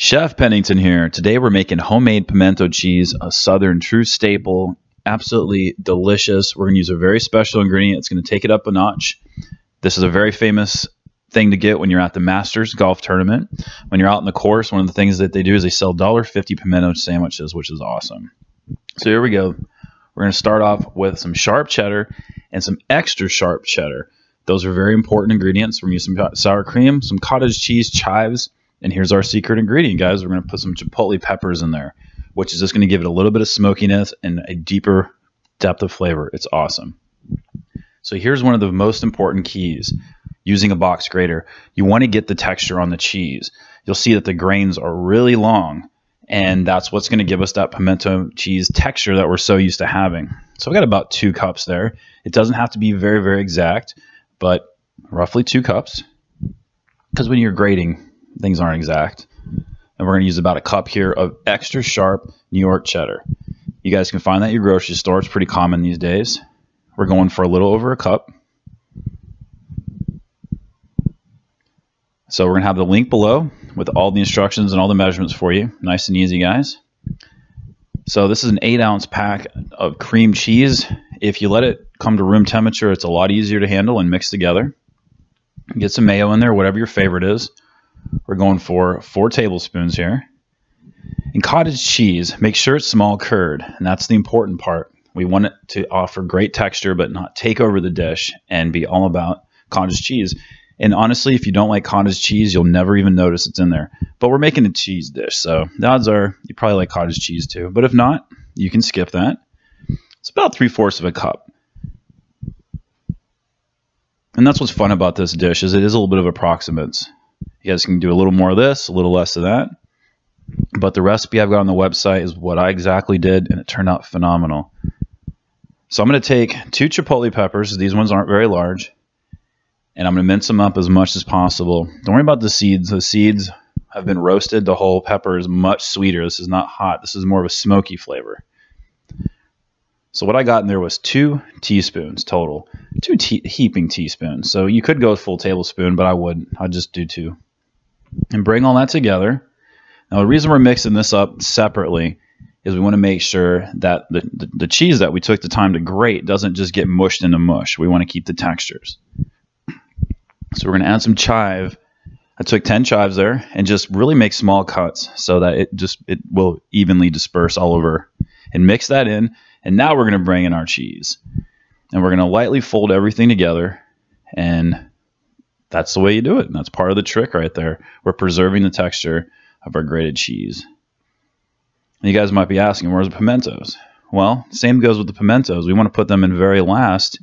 Chef Pennington here. Today we're making homemade pimento cheese, a southern true staple. Absolutely delicious. We're going to use a very special ingredient. It's going to take it up a notch. This is a very famous thing to get when you're at the Masters golf tournament. When you're out in the course, one of the things that they do is they sell $1.50 pimento sandwiches, which is awesome. So here we go. We're going to start off with some sharp cheddar and some extra sharp cheddar. Those are very important ingredients. We're going to use some sour cream, some cottage cheese, chives, and here's our secret ingredient, guys. We're going to put some chipotle peppers in there, which is just going to give it a little bit of smokiness and a deeper depth of flavor. It's awesome. So here's one of the most important keys using a box grater. You want to get the texture on the cheese. You'll see that the grains are really long, and that's what's going to give us that pimento cheese texture that we're so used to having. So I've got about two cups there. It doesn't have to be very, very exact, but roughly two cups. Because when you're grating, things aren't exact. And we're going to use about a cup here of extra sharp New York cheddar. You guys can find that at your grocery store. It's pretty common these days. We're going for a little over a cup. So we're going to have the link below with all the instructions and all the measurements for you. Nice and easy, guys. So this is an 8 ounce pack of cream cheese. If you let it come to room temperature, it's a lot easier to handle and mix together. Get some mayo in there, whatever your favorite is. We're going for four tablespoons here. And cottage cheese, make sure it's small curd, and that's the important part. We want it to offer great texture, but not take over the dish and be all about cottage cheese. And honestly, if you don't like cottage cheese, you'll never even notice it's in there. But we're making a cheese dish, so the odds are you probably like cottage cheese too. But if not, you can skip that. It's about three fourths of a cup. And that's what's fun about this dish is it is a little bit of approximates. You guys can do a little more of this, a little less of that. But the recipe I've got on the website is what I exactly did, and it turned out phenomenal. So I'm going to take two chipotle peppers. These ones aren't very large. And I'm going to mince them up as much as possible. Don't worry about the seeds. The seeds have been roasted. The whole pepper is much sweeter. This is not hot. This is more of a smoky flavor. So what I got in there was two teaspoons total, two te heaping teaspoons. So you could go full tablespoon, but I wouldn't. I'd just do two and bring all that together. Now, the reason we're mixing this up separately is we want to make sure that the, the, the, cheese that we took the time to grate doesn't just get mushed into mush. We want to keep the textures. So we're going to add some chive. I took 10 chives there and just really make small cuts so that it just it will evenly disperse all over and mix that in. And now we're going to bring in our cheese. And we're going to lightly fold everything together and that's the way you do it. And that's part of the trick right there. We're preserving the texture of our grated cheese. And you guys might be asking, where's the pimentos? Well, same goes with the pimentos. We want to put them in very last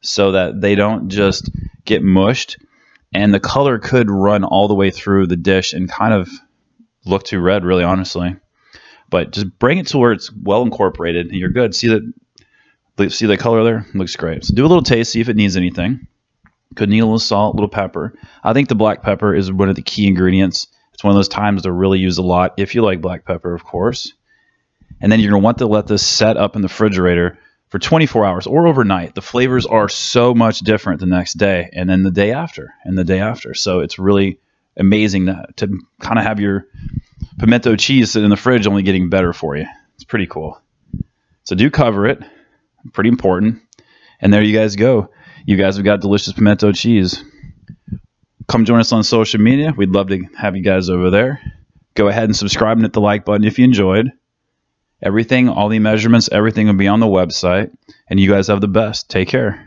so that they don't just get mushed and the color could run all the way through the dish and kind of look too red, really honestly. But just bring it to where it's well incorporated and you're good. See that see the color there? Looks great. So do a little taste, see if it needs anything. Little salt, little pepper. I think the black pepper is one of the key ingredients. It's one of those times to really use a lot if you like black pepper, of course. And then you're going to want to let this set up in the refrigerator for 24 hours or overnight. The flavors are so much different the next day and then the day after and the day after. So it's really amazing to, to kind of have your pimento cheese sit in the fridge only getting better for you. It's pretty cool. So do cover it. Pretty important. And there you guys go you guys have got delicious pimento cheese. Come join us on social media. We'd love to have you guys over there. Go ahead and subscribe and hit the like button if you enjoyed. Everything, all the measurements, everything will be on the website. And you guys have the best. Take care.